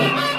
Hey!